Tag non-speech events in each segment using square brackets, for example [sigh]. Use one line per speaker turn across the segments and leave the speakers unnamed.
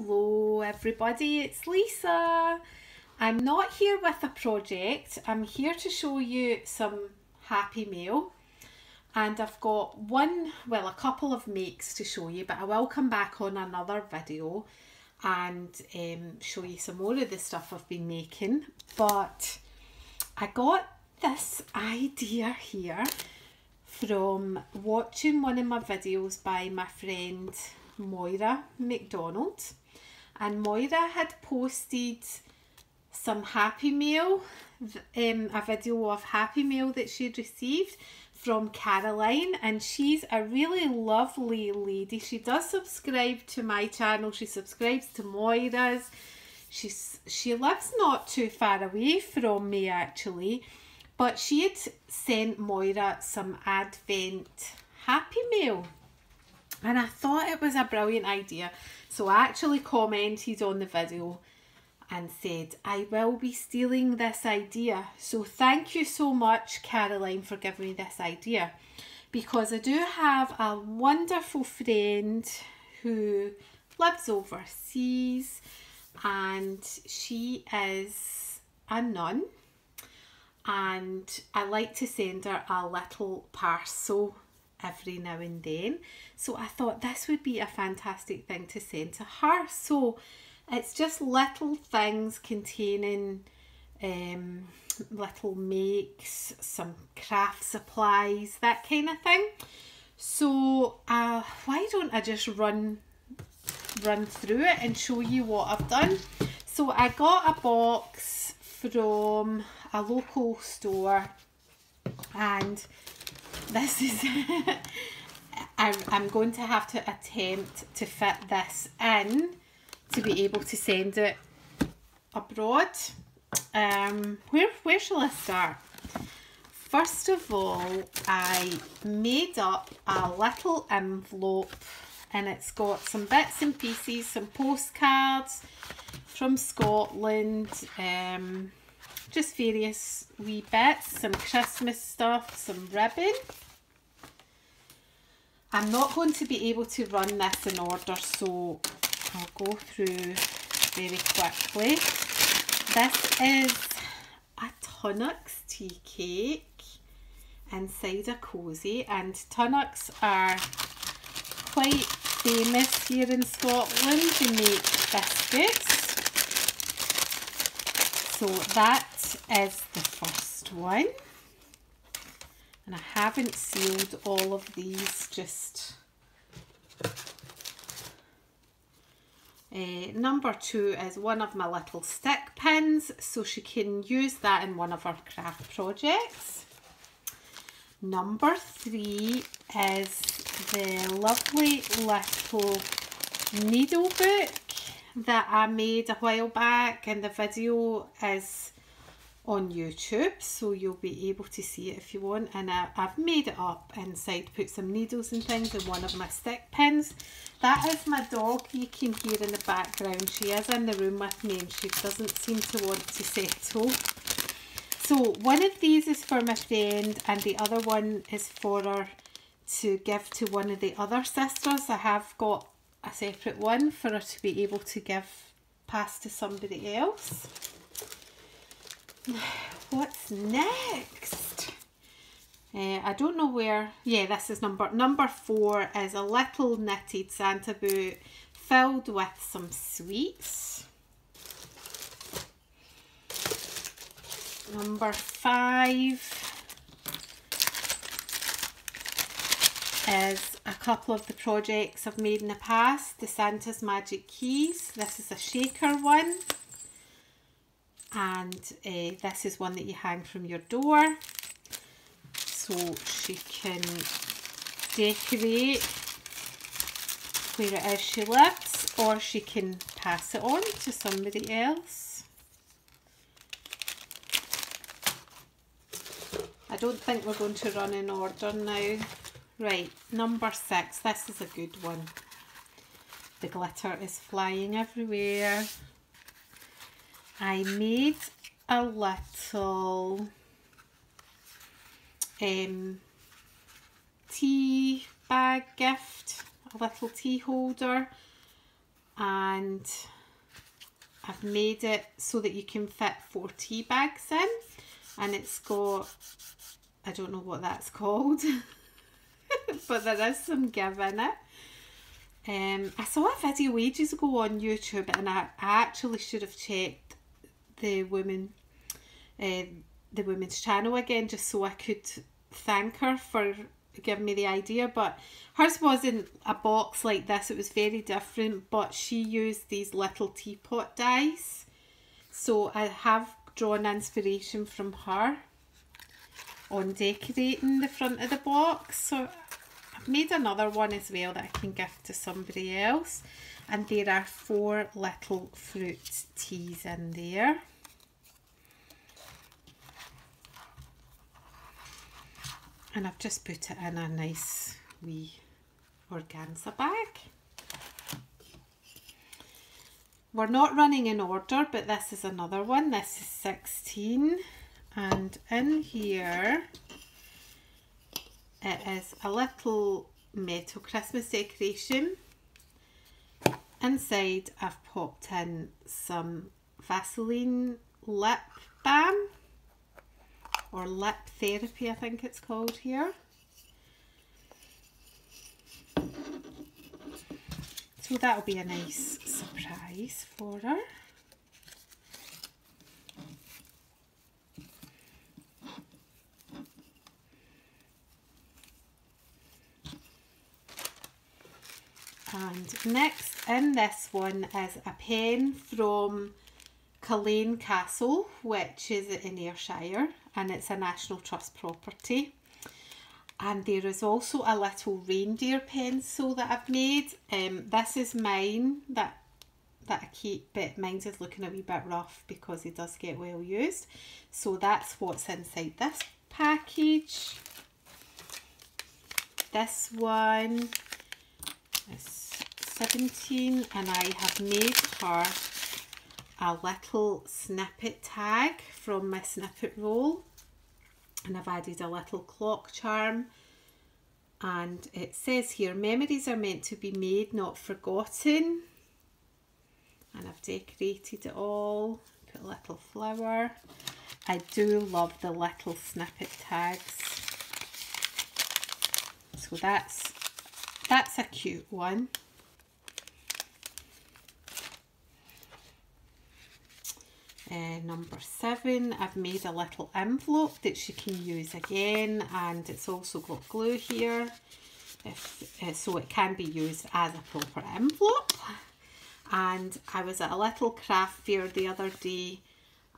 Hello everybody, it's Lisa. I'm not here with a project, I'm here to show you some Happy Mail. And I've got one, well a couple of makes to show you but I will come back on another video and um, show you some more of the stuff I've been making. But I got this idea here from watching one of my videos by my friend Moira McDonald and Moira had posted some Happy Mail, um, a video of Happy Mail that she'd received from Caroline and she's a really lovely lady. She does subscribe to my channel, she subscribes to Moira's. She's, she lives not too far away from me actually but she had sent Moira some Advent Happy Mail and I thought it was a brilliant idea. So I actually commented on the video and said, I will be stealing this idea. So thank you so much, Caroline, for giving me this idea. Because I do have a wonderful friend who lives overseas and she is a nun and I like to send her a little parcel every now and then. So I thought this would be a fantastic thing to send to her. So it's just little things containing um, little makes, some craft supplies, that kind of thing. So uh, why don't I just run run through it and show you what I've done. So I got a box from a local store and this is [laughs] I'm, I'm going to have to attempt to fit this in to be able to send it abroad um where where shall I start first of all I made up a little envelope and it's got some bits and pieces some postcards from Scotland um just various wee bits, some Christmas stuff, some ribbon. I'm not going to be able to run this in order, so I'll go through very quickly. This is a Tunnocks tea cake inside a cosy, and Tunnocks are quite famous here in Scotland They make biscuits. So that is the first one. And I haven't sealed all of these just Uh, number two is one of my little stick pins, so she can use that in one of her craft projects. Number three is the lovely little needle book that I made a while back and the video is on YouTube so you'll be able to see it if you want. And I, have made it up inside put some needles and things in one of my stick pins. That is my dog. You can hear in the background. She is in the room with me and she doesn't seem to want to settle so one of these is for my friend and the other one is for her to give to one of the other sisters. I have got a separate one for her to be able to give pass to somebody else [sighs] What's next? Uh, I don't know where. Yeah, this is number number four. Is a little knitted Santa boot filled with some sweets. Number five is a couple of the projects I've made in the past. The Santa's Magic Keys. This is a shaker one and uh, this is one that you hang from your door so she can decorate where it is she lives or she can pass it on to somebody else. I don't think we're going to run in order now. Right, number six, this is a good one. The glitter is flying everywhere. I made a little um, tea bag gift, a little tea holder and I've made it so that you can fit four tea bags in and it's got I don't know what that's [laughs] called but there is some give in it. Um, I saw a video ages ago on YouTube and I, I actually should have checked the woman uh, the women's channel again just so I could thank her for giving me the idea. But hers wasn't a box like this it was very different but she used these little teapot dies so I have drawn inspiration from her on decorating the front of the box. So I've made another one as well that I can gift to somebody else and there are four little fruit teas in there and I've just put it in a nice wee organza bag. We're not running in order but this is another one. This is 16 and in here it is a little metal Christmas decoration. Inside I've popped in some Vaseline lip balm or lip therapy I think it's called here. So that'll be a nice surprise for her. And next in this one is a pen from Culzean Castle, which is in Ayrshire and it's a National Trust property. And there is also a little reindeer pencil that I've made. Um, this is mine that that I keep, but mine's is looking a wee bit rough because it does get well used. So that's what's inside this package. This one is 17 and I have made her a little snippet tag from my snippet roll. And I've added a little clock charm. And it says here memories are meant to be made not forgotten. And I've decorated it all put a little flower. I do love the little snippet tags. So that's that's a cute one Uh, number seven, I've made a little envelope that she can use again and it's also got glue here if, uh, so it can be used as a proper envelope. And I was at a little craft fair the other day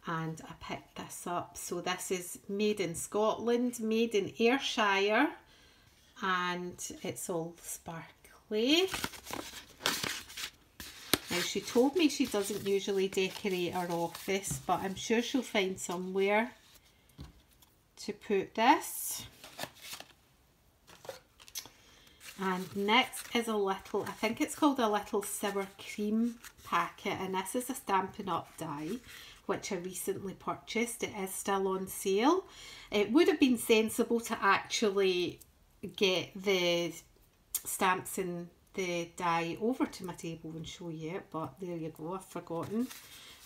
and I picked this up. So this is made in Scotland, made in Ayrshire and it's all sparkly. Now she told me she doesn't usually decorate her office, but I'm sure she'll find somewhere to put this. And next is a little, I think it's called a little sour cream packet. And this is a Stampin' Up die, which I recently purchased. It is still on sale. It would have been sensible to actually get the stamps and the die over to my table and show you it, but there you go, I've forgotten.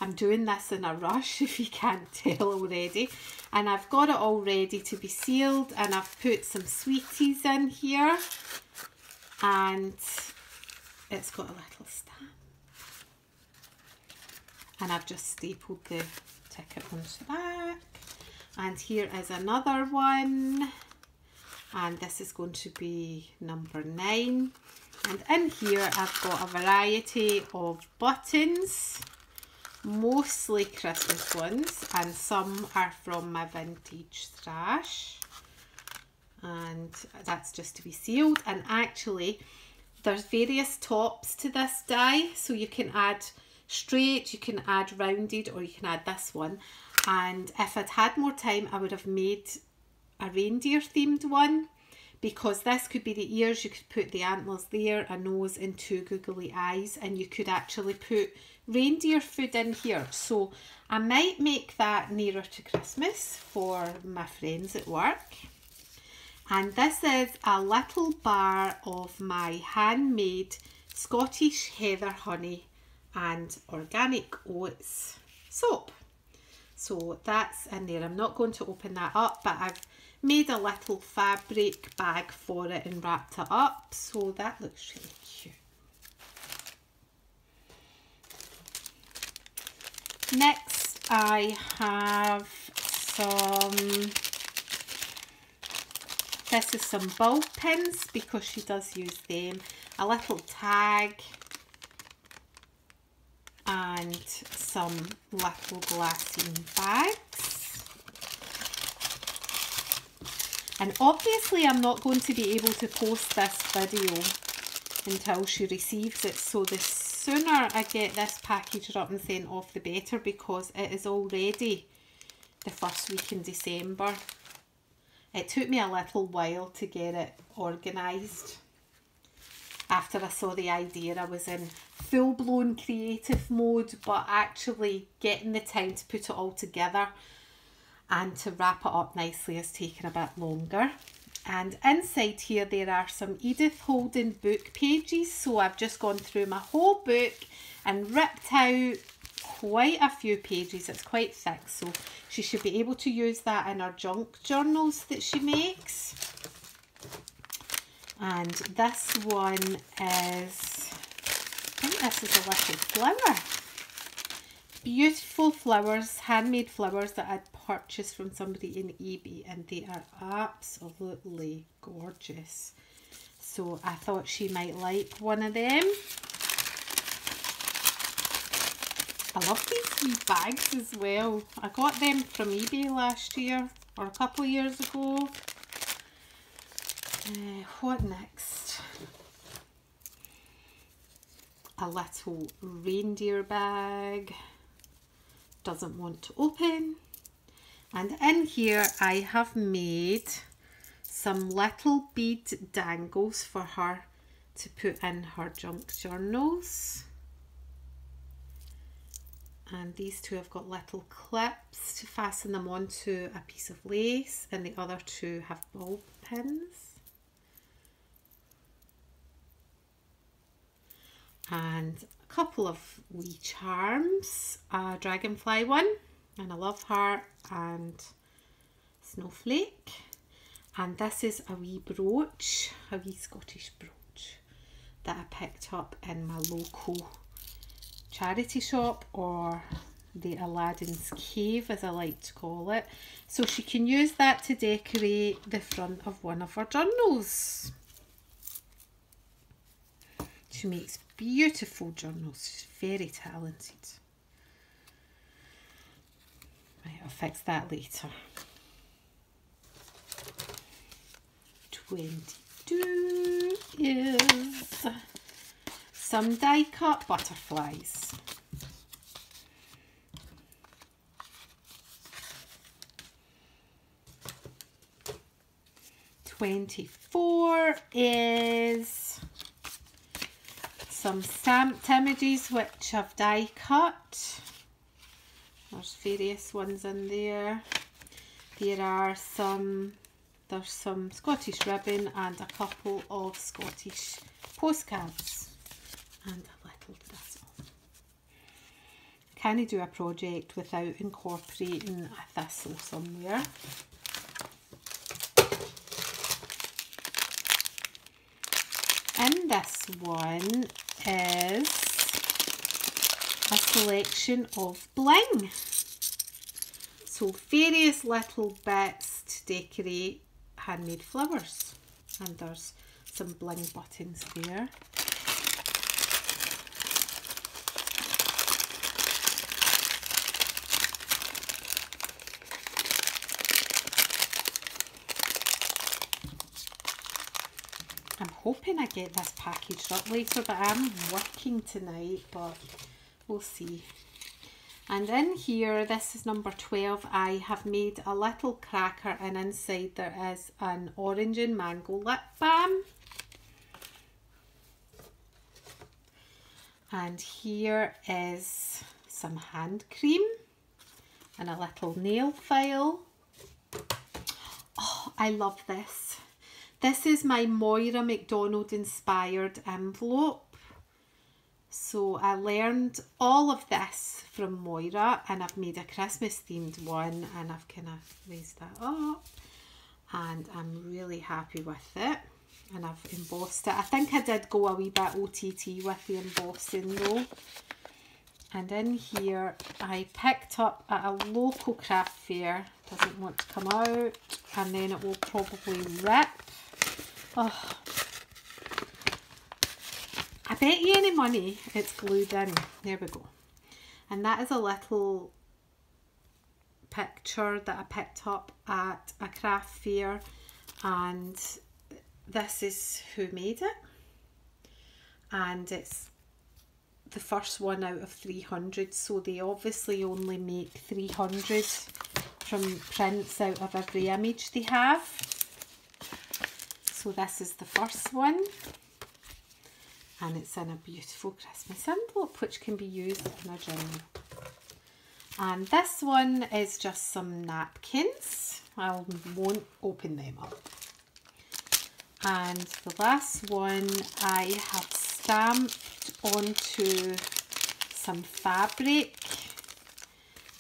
I'm doing this in a rush [laughs] if you can't tell already. And I've got it all ready to be sealed and I've put some sweeties in here. And it's got a little stamp. And I've just stapled the ticket onto back. And here is another one. And this is going to be number nine. And in here I've got a variety of buttons, mostly Christmas ones, and some are from my vintage stash. And that's just to be sealed. And actually, there's various tops to this die, so you can add straight, you can add rounded, or you can add this one. And if I'd had more time, I would have made a reindeer themed one because this could be the ears, you could put the antlers there, a nose and two googly eyes and you could actually put reindeer food in here. So I might make that nearer to Christmas for my friends at work. And this is a little bar of my handmade Scottish Heather Honey and Organic Oats soap. So that's in there. I'm not going to open that up, but I've made a little fabric bag for it and wrapped it up. So that looks really cute. Next, I have some, this is some ball pins because she does use them. A little tag and some little glassine bags. And obviously I'm not going to be able to post this video until she receives it. So the sooner I get this packaged up and sent off the better because it is already the first week in December. It took me a little while to get it organised. After I saw the idea I was in full-blown creative mode but actually getting the time to put it all together and to wrap it up nicely has taken a bit longer. And inside here there are some Edith Holden book pages. So I've just gone through my whole book and ripped out quite a few pages. It's quite thick so she should be able to use that in her junk journals that she makes and this one is I think this is a little flower beautiful flowers handmade flowers that I'd purchased from somebody in eBay and they are absolutely gorgeous. So I thought she might like one of them. I love these bags as well. I got them from eBay last year or a couple of years ago. What next? A little reindeer bag. Doesn't want to open. And in here I have made some little bead dangles for her to put in her junk journals. And these two have got little clips to fasten them onto a piece of lace and the other two have ball pins. And a couple of wee charms, a dragonfly one and I love her and Snowflake and this is a wee brooch, a wee Scottish brooch that I picked up in my local charity shop or the Aladdin's Cave as I like to call it. So she can use that to decorate the front of one of her journals. Makes beautiful journals, she's very talented. Right, I'll fix that later. 22 is some die cut butterflies. Twenty-four is some stamped images which I've die cut. There's various ones in there. There are some, there's some Scottish ribbon and a couple of Scottish postcards and a little drizzle. Can I do a project without incorporating a thistle somewhere? In this one is a selection of bling. So various little bits to decorate handmade flowers. And there's some bling buttons there. I'm hoping I get this packaged up later, but I'm working tonight, but we'll see. And in here, this is number 12, I have made a little cracker and inside there is an orange and mango lip balm. And here is some hand cream and a little nail file. Oh, I love this. This is my Moira McDonald inspired envelope So I learned all of this from Moira and I've made a Christmas themed one and I've kind of raised that up and I'm really happy with it and I've embossed it. I think I did go a wee bit OTT with the embossing though. And in here I picked up at a local craft fair, doesn't want to come out and then it will probably rip. Oh, I bet you any money it's glued in. There we go. And that is a little picture that I picked up at a craft fair and this is who made it and it's the first one out of 300 so they obviously only make 300 from prints out of every image they have so this is the first one and it's in a beautiful Christmas envelope which can be used in a journal. And this one is just some napkins. I won't open them up. And the last one I have stamped onto some fabric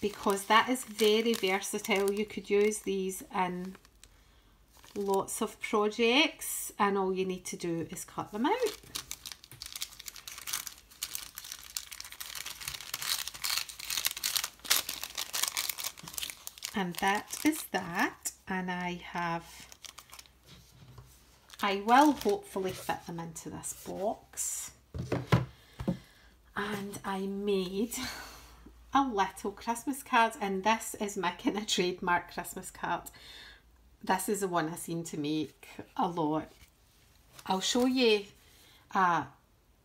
because that is very versatile. You could use these in lots of projects and all you need to do is cut them out. and that is that. And I have I will hopefully fit them into this box. And I made a little Christmas card. And this is my kind of trademark Christmas card this is the one I seem to make a lot. I'll show you uh,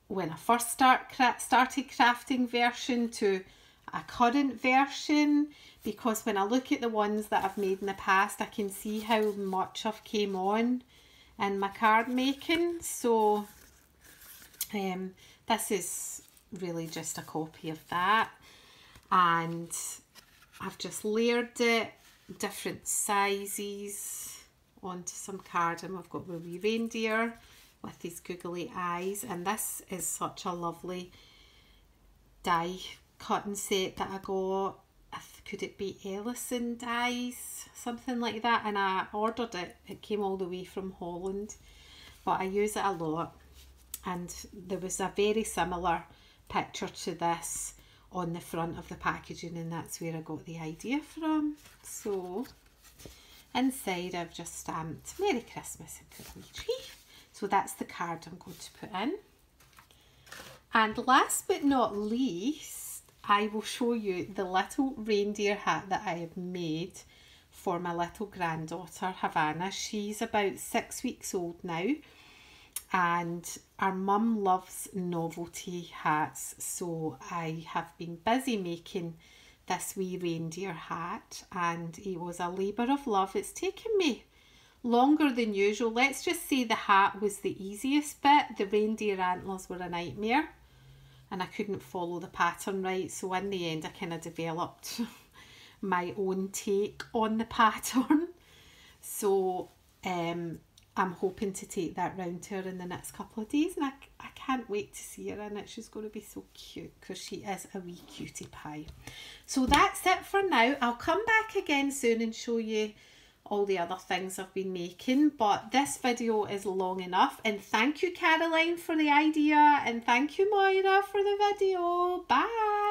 when I first start started crafting version to a current version because when I look at the ones that I've made in the past I can see how much I've came on in my card making. So um, this is really just a copy of that. And I've just layered it different sizes onto some card and we've got the wee reindeer with these googly eyes and this is such a lovely die cotton set that I got. Could it be Ellison dies? Something like that. And I ordered it. It came all the way from Holland. But I use it a lot. And there was a very similar picture to this on the front of the packaging and that's where I got the idea from. So inside I've just stamped Merry Christmas a wee tree. So that's the card I'm going to put in. And last but not least, I will show you the little reindeer hat that I have made for my little granddaughter Havana. She's about six weeks old now and our mum loves novelty hats so I have been busy making this wee reindeer hat and it was a labour of love. It's taken me longer than usual. Let's just say the hat was the easiest bit. The reindeer antlers were a nightmare and I couldn't follow the pattern right. So in the end, I kind of developed [laughs] my own take on the pattern. [laughs] So um, I'm hoping to take that round to her in the next couple of days and I, I can't wait to see her in it. She's going to be so cute because she is a wee cutie pie. So that's it for now. I'll come back again soon and show you all the other things I've been making but this video is long enough and thank you Caroline for the idea and thank you Moira for the video bye